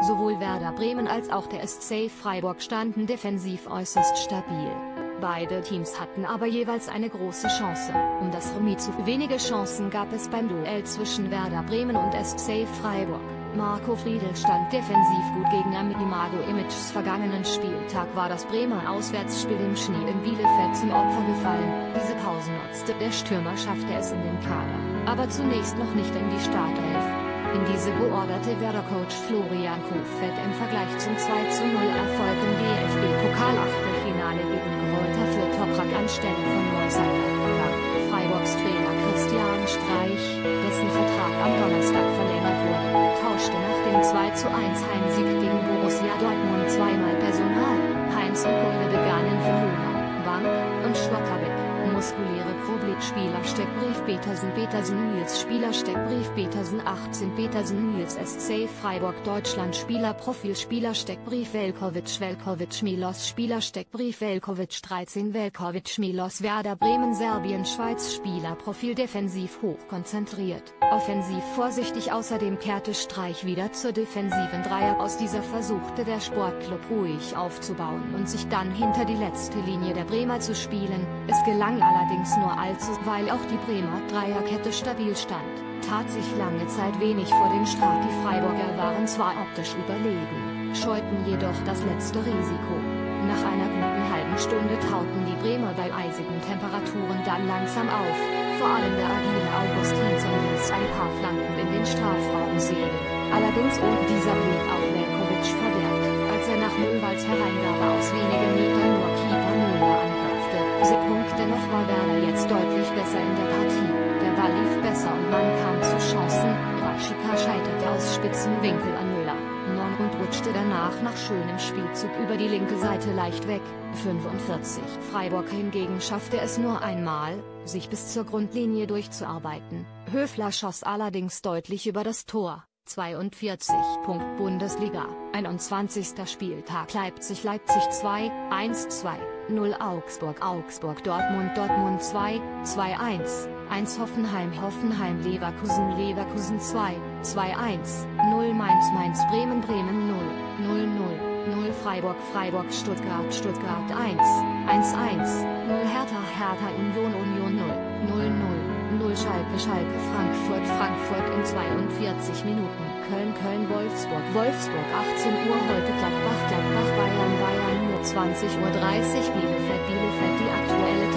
Sowohl Werder Bremen als auch der SC Freiburg standen defensiv äußerst stabil. Beide Teams hatten aber jeweils eine große Chance, um das Remis zu wenige Chancen gab es beim Duell zwischen Werder Bremen und SC Freiburg. Marco Friedel stand defensiv gut gegen Imago Images vergangenen Spieltag war das Bremer Auswärtsspiel im Schnee in Bielefeld zum Opfer gefallen. Diese Pause nutzte der Stürmer schaffte es in den Kader, aber zunächst noch nicht in die Startelf. In diese beorderte Werder-Coach Florian Kofeld im Vergleich zum 2-0 Erfolg im DFB-Pokal-Achtelfinale gegen Greuther für Toprak anstelle von Moisander. Freiburgs Trainer Christian Streich, dessen Vertrag am Donnerstag verlängert wurde, tauschte nach dem 2-1 Heimsieg gegen Borussia Dortmund zweimal Personal. Heinz und Gulde begannen für Höhner, Bank und Schlotterbeck muskuläre Problem. Spielersteckbrief Petersen Petersen Nils. Spielersteckbrief Petersen 18 Petersen Nils. SC Freiburg Deutschland. Spielerprofil Spielersteckbrief Velkovic Velkovic Milos. Spielersteckbrief Velkovic 13 Velkovic Milos. Werder Bremen Serbien Schweiz. Spielerprofil defensiv hochkonzentriert, offensiv vorsichtig außerdem kehrte Streich wieder zur defensiven Dreier aus. Dieser versuchte der Sportclub ruhig aufzubauen und sich dann hinter die letzte Linie der Bremer zu spielen, es gelang allerdings nur allzu, weil auch die Bremer Dreierkette stabil stand, tat sich lange Zeit wenig vor den Straf. Die Freiburger waren zwar optisch überlegen, scheuten jedoch das letzte Risiko. Nach einer guten halben Stunde tauten die Bremer bei eisigen Temperaturen dann langsam auf, vor allem der agile Augustinsson ließ ein paar Flanken in den Strafraum sehen. Allerdings wurde dieser blieb auch Velkovic verwehrt, als er nach Müllwalds Hereingabe aus wenigen Metern nur Besser und man kam zu Chancen, Raschika scheiterte aus spitzen Winkel an Müller, Non und rutschte danach nach schönem Spielzug über die linke Seite leicht weg, 45. Freiburg hingegen schaffte es nur einmal, sich bis zur Grundlinie durchzuarbeiten, Höfler schoss allerdings deutlich über das Tor. 42. Bundesliga, 21. Spieltag Leipzig Leipzig 2, 1 2, 0 Augsburg Augsburg Dortmund Dortmund 2, 2 1, 1 Hoffenheim Hoffenheim Leverkusen Leverkusen 2, 2 1, 0 Mainz Mainz Bremen Bremen 0, 0 0, 0 Freiburg Freiburg Stuttgart Stuttgart 1, 1 1, 0 Hertha Hertha Union Union 0, 0 0. 0 Schalke Schalke Frankfurt Frankfurt in 42 Minuten Köln Köln Wolfsburg Wolfsburg 18 Uhr heute Gladbach Gladbach Bayern Bayern nur 20 Uhr 30 Bielefeld Bielefeld die aktuelle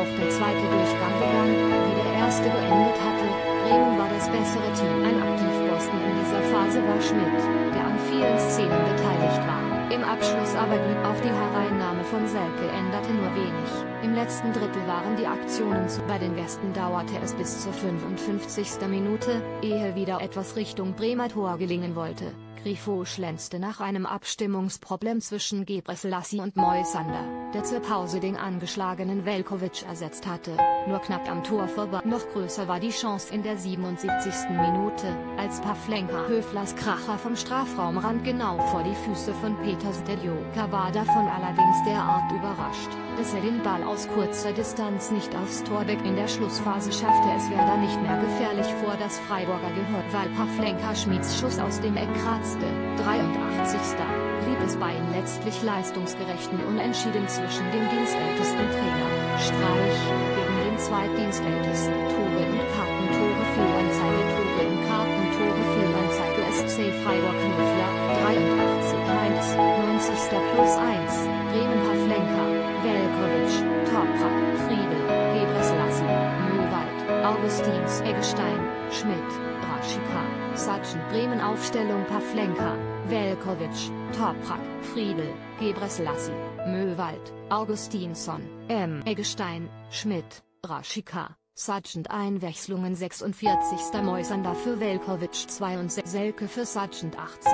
auch der zweite Durchgang begann, wie der erste beendet hatte, Bremen war das bessere Team ein Aktivposten in dieser Phase war Schmidt, der an vielen Szenen beteiligt war. Im Abschluss aber blieb auch die Hereinnahme von Selke änderte nur wenig. Im letzten Drittel waren die Aktionen zu. Bei den Gästen dauerte es bis zur 55. Minute, ehe wieder etwas Richtung Bremer Tor gelingen wollte. Grifo schlänzte nach einem Abstimmungsproblem zwischen Gebreselassie und Moisander, der zur Pause den angeschlagenen Velkovic ersetzt hatte, nur knapp am Tor vorbei. Noch größer war die Chance in der 77. Minute, als Pavlenka Höflers Kracher vom Strafraumrand genau vor die Füße von Peters der Joker war davon allerdings derart überrascht, dass er den Ball aus kurzer Distanz nicht aufs Torbeck in der Schlussphase schaffte es Werder nicht mehr gefährlich vor das Freiburger gehört weil Pavlenka Schmieds Schuss aus dem Eck kratzte. 83. blieb es bei ihm letztlich leistungsgerechten Unentschieden zwischen dem dienstältesten Trainer, Streich, gegen den zweitdienstältesten. Tore und Kartentore Fehlanzeige Tore und Kartentore Fehlanzeige SC Freiburg Höfler, 83 1, 90. plus 1, Bremen Pavlenka, Velkovic, Toprak, Friedel, Gebreselassie, Möwald, Augustins Eggestein, Schmidt, Raschika, Satschen Bremen Aufstellung Pavlenka, Velkovic, Toprak, Friedel, Gebreselassie, Möwald, Augustinsson, M. Eggestein, Schmidt, Raschika, Sergeant Einwechslungen 46. Moisander für Velkovic 62 Selke für Sergeant 80.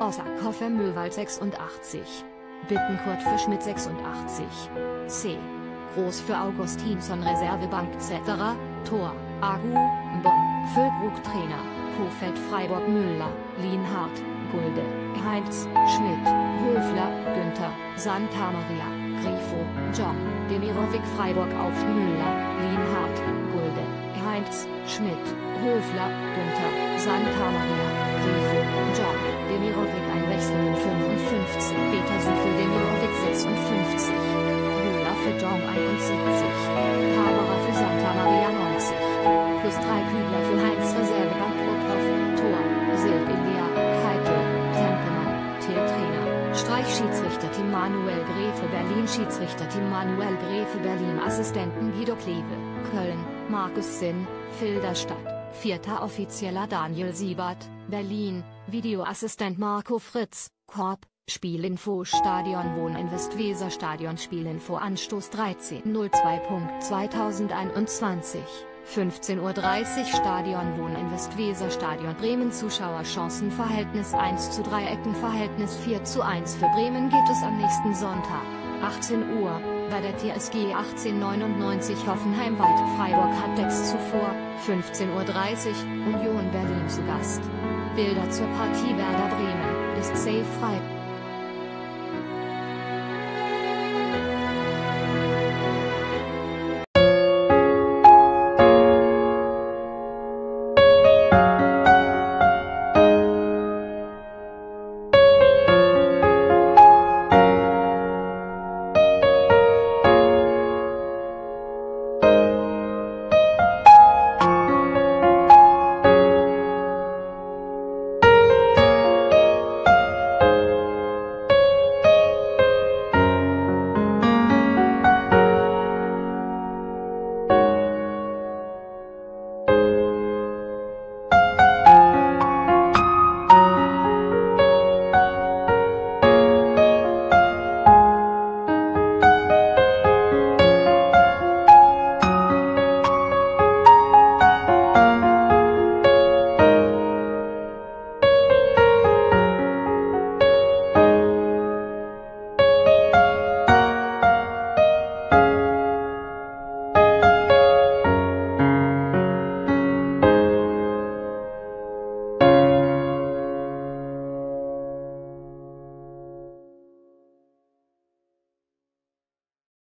Osakov für Möwald 86. Bittenkurt für Schmidt 86. C. Groß für Augustinsson Reservebank etc. Tor, Agu, Bonn, Füllkrug Trainer, Kofeld Freiburg Müller, Lienhardt, Gulde, Heinz, Schmidt, Höfler, Günther, Santa Maria, Grifo, John, Demirovic Freiburg auf Müller, Lienhardt, Gulde, Heinz, Schmidt, Höfler, Günther, Santa Maria, Grifo, John, Demirovic einwechseln in 55, Streichschiedsrichter-Team Manuel Gräfe Berlin Schiedsrichter-Team Manuel Gräfe Berlin Assistenten Guido Kleve, Köln, Markus Sinn, Filderstadt, vierter Offizieller Daniel Siebert, Berlin, Videoassistent Marco Fritz, Korb, Spielinfo Stadion Wohninvest Weser Stadion Spielinfo Anstoß 13.02.2021 15.30 Uhr Stadion Wohninvest Weser Stadion Bremen Zuschauerchancenverhältnis 1 zu 3 Eckenverhältnis 4 zu 1 Für Bremen geht es am nächsten Sonntag, 18 Uhr, bei der TSG 1899 Hoffenheim weiter Freiburg hat Dex zuvor, 15.30 Uhr, Union Berlin zu Gast. Bilder zur Partie Werder Bremen, ist safe frei.